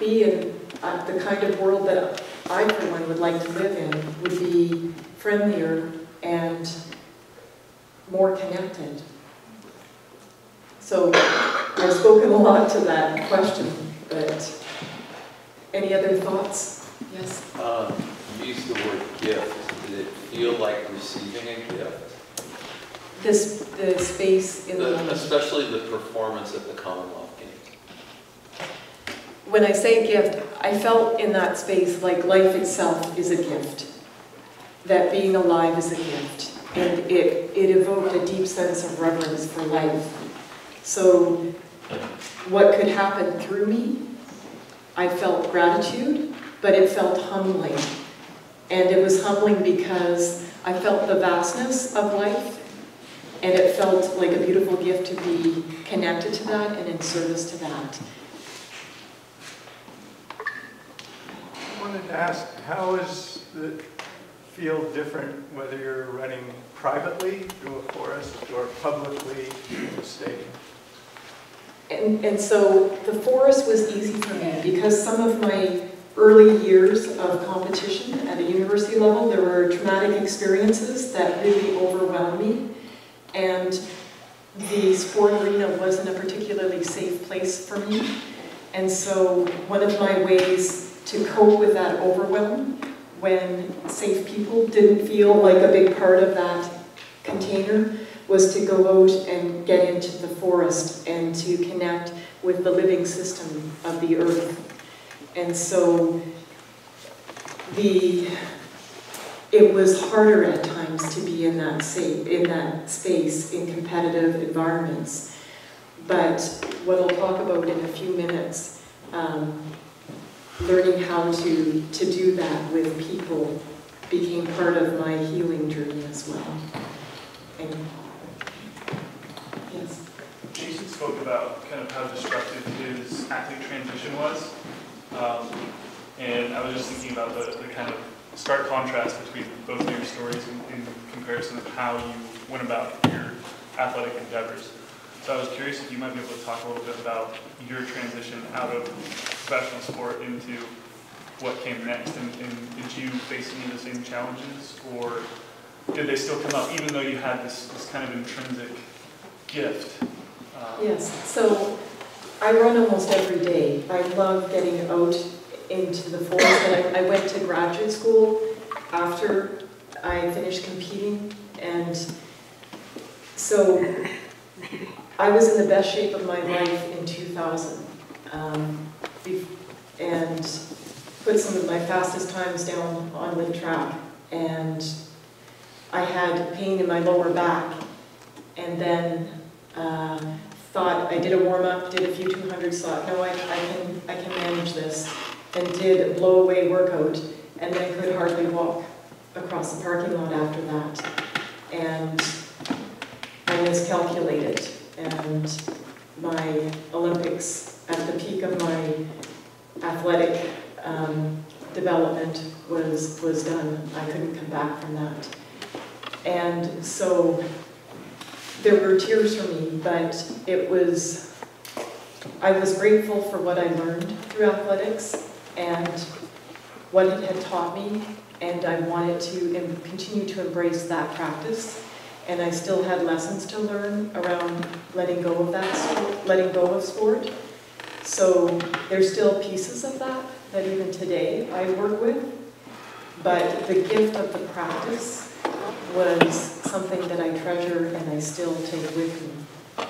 be in uh, the kind of world that I, for one, would like to live in, would be friendlier and more connected. So I've spoken a lot to that question, but any other thoughts? Yes? Um, you used the word gift. Did it feel like receiving a gift? This, the space in the The- Especially the performance at the Commonwealth. When I say gift, I felt in that space like life itself is a gift. That being alive is a gift. And it, it evoked a deep sense of reverence for life. So what could happen through me, I felt gratitude, but it felt humbling. And it was humbling because I felt the vastness of life, and it felt like a beautiful gift to be connected to that and in service to that. Wanted to ask, how is the field different whether you're running privately through a forest or publicly in a stadium? And, and so the forest was easy for me because some of my early years of competition at a university level, there were traumatic experiences that really overwhelmed me. And the sport arena wasn't a particularly safe place for me. And so one of my ways to cope with that overwhelm when safe people didn't feel like a big part of that container was to go out and get into the forest and to connect with the living system of the earth. And so the it was harder at times to be in that safe, in that space in competitive environments. But what I'll talk about in a few minutes, um, learning how to, to do that with people became part of my healing journey as well. And, yes. Jason spoke about kind of how destructive his athlete transition was. Um, and I was just thinking about the, the kind of stark contrast between both of your stories in, in comparison of how you went about your athletic endeavors. So I was curious if you might be able to talk a little bit about your transition out of professional sport into what came next. And, and did you face any of the same challenges or did they still come up even though you had this, this kind of intrinsic gift? Um, Yes, so I run almost every day. I love getting out into the forest. And I, I went to graduate school after I finished competing. And so I was in the best shape of my life in 2000. Um, and put some of my fastest times down on the track. And I had pain in my lower back. And then uh, thought, I did a warm-up, did a few 200s, thought, no, I, I can, I can manage this, and did a blow-away workout, and then could hardly walk across the parking lot after that. And I miscalculated, and my Olympics, at the peak of my athletic um, development, was, was done. I couldn't come back from that. And so there were tears for me, but it was, I was grateful for what I learned through athletics and what it had taught me, and I wanted to continue to embrace that practice. And I still had lessons to learn around letting go of that, letting go of sport. So there's still pieces of that that even today I work with, but the gift of the practice was something that I treasure and I still take with me.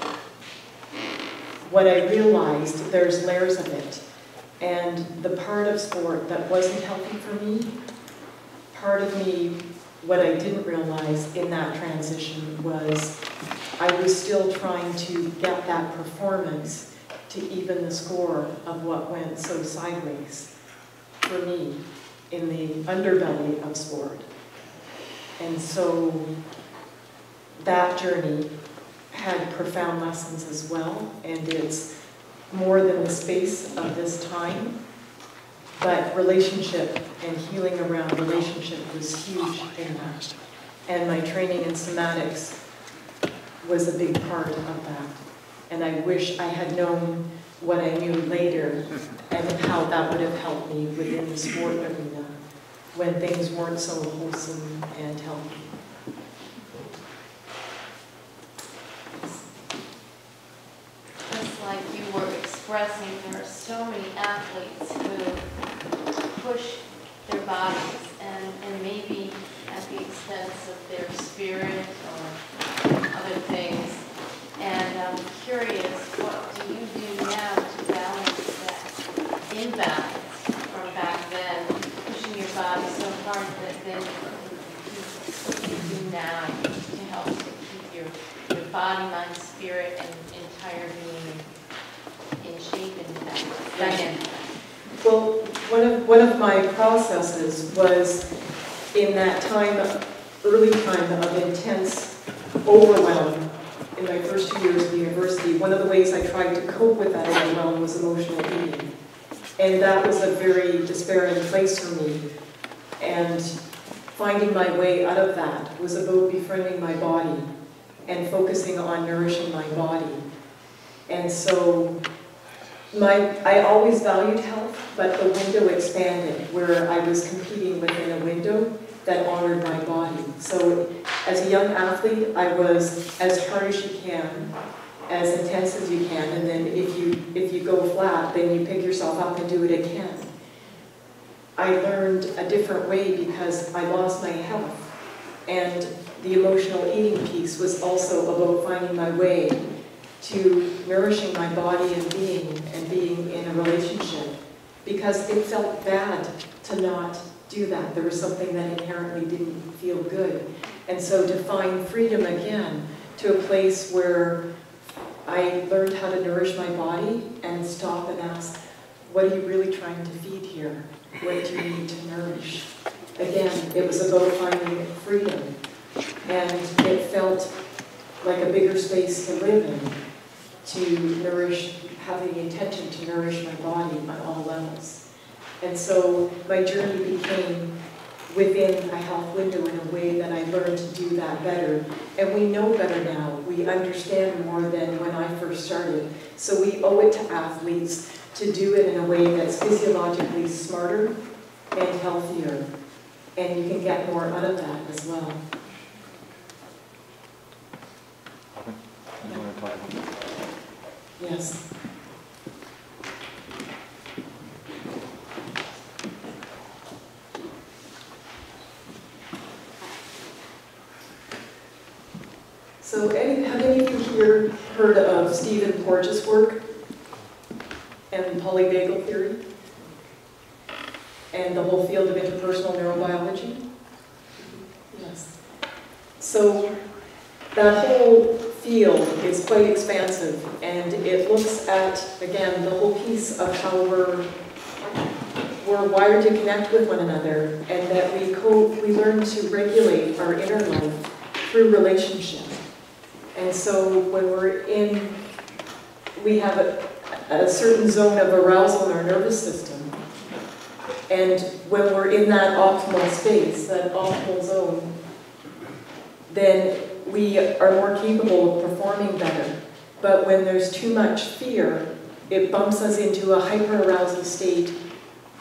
What I realized, there's layers of it, and the part of sport that wasn't healthy for me, part of me, what I didn't realize in that transition was I was still trying to get that performance to even the score of what went so sideways for me in the underbelly of sport. And so that journey had profound lessons as well, and it's more than the space of this time, but relationship and healing around relationship was huge in that. And my training in somatics was a big part of that. And I wish I had known what I knew later and how that would have helped me within the sport arena when things weren't so wholesome and healthy. Just like you were expressing, there are so many athletes who push their bodies and, and maybe at the expense of their spirit or other things. And I'm curious, what do you do now to balance that imbalance from back then, pushing your body so hard that then what do you do now to help to keep your, your body, mind, spirit, and entire being in shape and dynamic? Well, one of, one of my processes was in that time, early time of intense overwhelm in my first two years of university, one of the ways I tried to cope with that overwhelm was emotional eating. And that was a very despairing place for me. And finding my way out of that was about befriending my body and focusing on nourishing my body. And so my, I always valued health, but the window expanded where I was competing within a window that honored my body. So as a young athlete, I was as hard as you can, as intense as you can, and then if you, if you go flat, then you pick yourself up and do it again. I learned a different way because I lost my health. And the emotional eating piece was also about finding my way to nourishing my body and being and being in a relationship because it felt bad to not do that. There was something that inherently didn't feel good. And so to find freedom again to a place where I learned how to nourish my body and stop and ask, what are you really trying to feed here? What do you need to nourish? Again, it was about finding freedom, and it felt like a bigger space to live in, to nourish, have the intention to nourish my body on all levels. And so my journey became within a health window in a way that I learned to do that better. And we know better now. We understand more than when I first started. So we owe it to athletes to do it in a way that's physiologically smarter and healthier. And you can get more out of that as well. You want to talk about that? Yes. So any, have any of you here heard of Stephen Porges' work and polyvagal theory? And the whole field of interpersonal neurobiology? Yes. So that whole field is quite expansive and it looks at, again, the whole piece of how we're, we're wired to connect with one another and that we we learn to regulate our inner life through relationship. And so when we're in, we have a, a certain zone of arousal in our nervous system. And when we're in that optimal space, that optimal zone, then we are more capable of performing better. But when there's too much fear, it bumps us into a hyperarousal state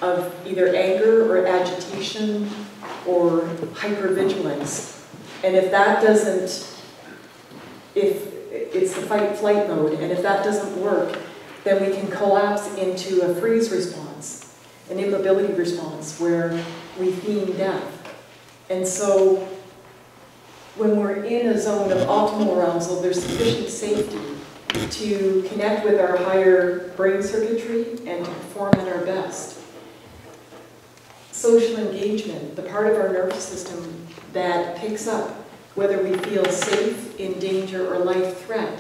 of either anger or agitation or hypervigilance. And if that doesn't, if it's the fight flight mode, and if that doesn't work, then we can collapse into a freeze response, an immobility response where we feign death. And so when we're in a zone of optimal arousal, there's sufficient safety to connect with our higher brain circuitry and to perform at our best. Social engagement, the part of our nervous system that picks up whether we feel safe, in danger, or life threat,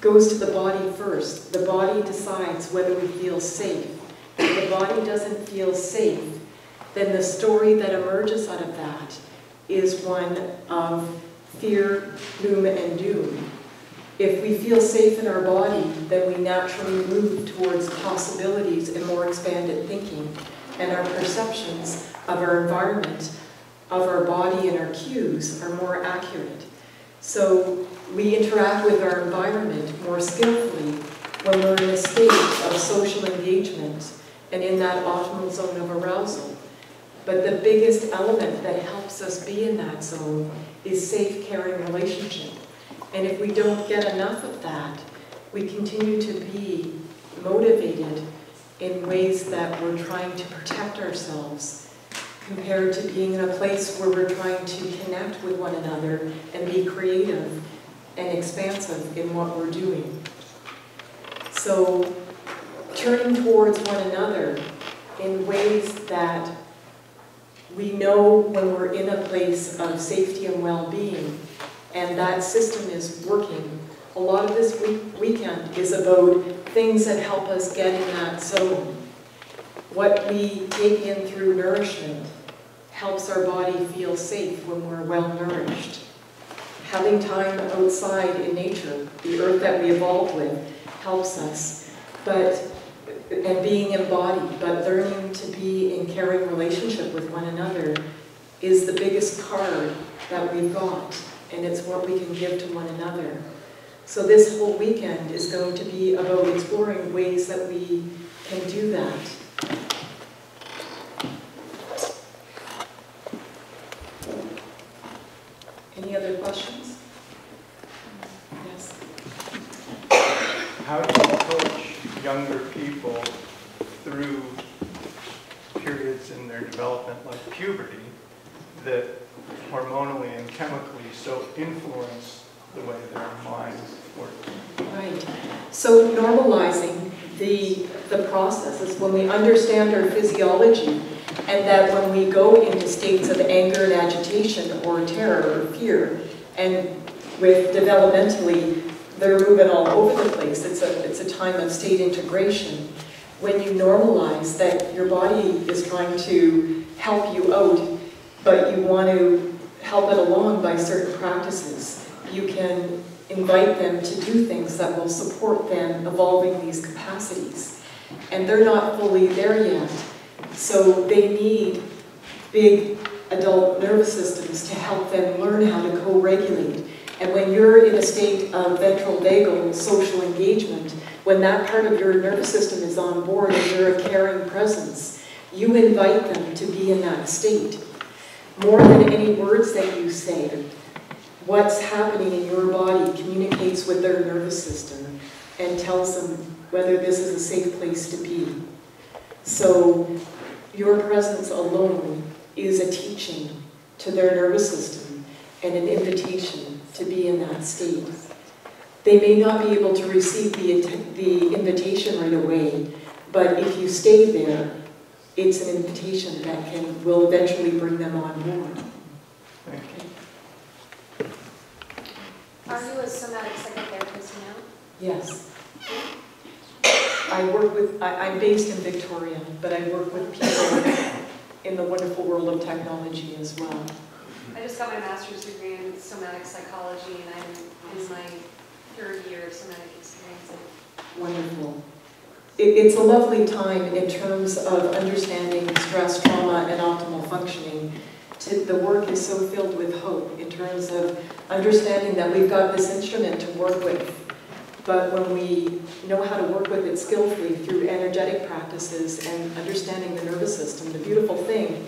goes to the body first. The body decides whether we feel safe. If the body doesn't feel safe, then the story that emerges out of that is one of fear, gloom, and doom. If we feel safe in our body, then we naturally move towards possibilities and more expanded thinking, and our perceptions of our environment, of our body and our cues are more accurate. So we interact with our environment more skillfully when we're in a state of social engagement and in that optimal zone of arousal. But the biggest element that helps us be in that zone is safe, caring relationship. And if we don't get enough of that, we continue to be motivated in ways that we're trying to protect ourselves compared to being in a place where we're trying to connect with one another and be creative and expansive in what we're doing. So turning towards one another in ways that we know when we're in a place of safety and well-being, and that system is working. A lot of this week weekend is about things that help us get in that zone. What we take in through nourishment helps our body feel safe when we're well nourished. Having time outside in nature, the earth that we evolved with, helps us. But and being embodied, but learning to be in caring relationship with one another is the biggest card that we've got, and it's what we can give to one another. So this whole weekend is going to be about exploring ways that we can do that. Any other questions? Yes. How do you coach younger people through periods in their development like puberty that hormonally and chemically so influence the way their minds work? Right. So normalizing the, the processes, when we understand our physiology, and that when we go into states of anger and agitation or terror or fear, and with developmentally, they're moving all over the place, it's a, it's a time of state integration, when you normalize that your body is trying to help you out, but you want to help it along by certain practices, you can invite them to do things that will support them evolving these capacities. And they're not fully there yet, so they need big adult nervous systems to help them learn how to co-regulate. And when you're in a state of ventral vagal social engagement, when that part of your nervous system is on board and you're a caring presence, you invite them to be in that state. More than any words that you say, what's happening in your body communicates with their nervous system and tells them whether this is a safe place to be. So your presence alone is a teaching to their nervous system and an invitation to be in that state. They may not be able to receive the, the invitation right away, but if you stay there, it's an invitation that can will eventually bring them on board. Okay. Are you a somatic psychotherapist now? Yes. I work with, I, I'm based in Victoria, but I work with people in the wonderful world of technology as well. I just got my master's degree in somatic psychology and I'm in my third year of somatic experiencing. Wonderful. It, it's a lovely time in terms of understanding stress, trauma, and optimal functioning. To, the work is so filled with hope in terms of understanding that we've got this instrument to work with, but when we know how to work with it skillfully through energetic practices and understanding the nervous system, the beautiful thing,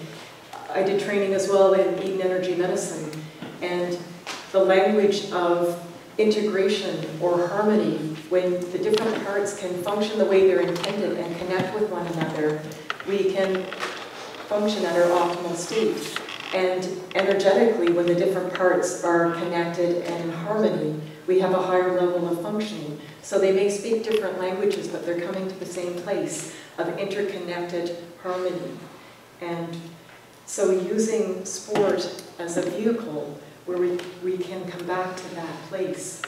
I did training as well in Eden Energy Medicine, and the language of integration or harmony, when the different parts can function the way they're intended and connect with one another, we can function at our optimal state. And energetically, when the different parts are connected and in harmony, we have a higher level of functioning. So they may speak different languages, but they're coming to the same place of interconnected harmony. And so using sport as a vehicle where we, we can come back to that place.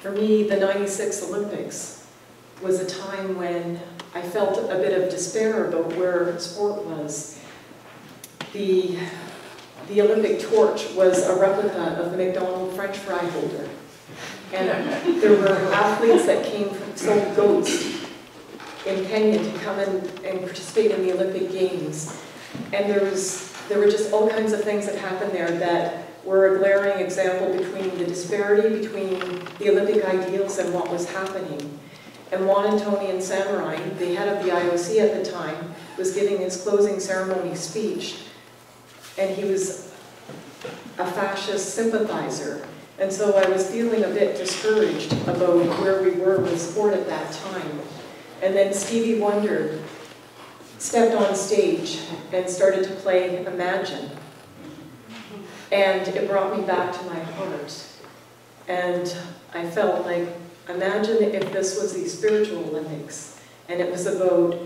For me, the 96 Olympics was a time when I felt a bit of despair about where sport was. The, the Olympic torch was a replica of the McDonald French fry holder. And there were athletes that came from sold goats in Kenya to come and, and participate in the Olympic Games. And there was there were just all kinds of things that happened there that were a glaring example between the disparity between the Olympic ideals and what was happening. And Juan Antonio Samaranch, the head of the IOC at the time, was giving his closing ceremony speech, and he was a fascist sympathizer. And so I was feeling a bit discouraged about where we were with sport at that time. And then Stevie Wonder stepped on stage and started to play Imagine. And it brought me back to my heart. And I felt like, imagine if this was the spiritual Olympics, and it was about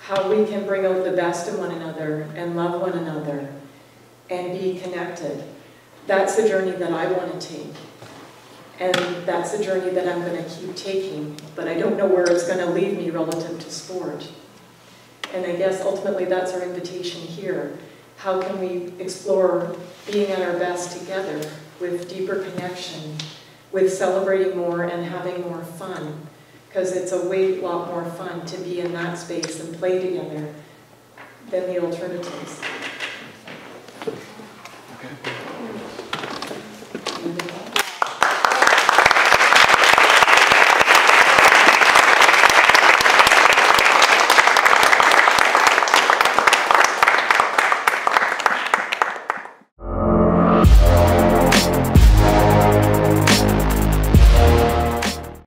how we can bring out the best in one another and love one another and be connected. That's the journey that I want to take. And that's the journey that I'm going to keep taking, but I don't know where it's going to lead me relative to sport. And I guess ultimately that's our invitation here. How can we explore being at our best together with deeper connection, with celebrating more and having more fun? Because it's a way lot more fun to be in that space and play together than the alternatives.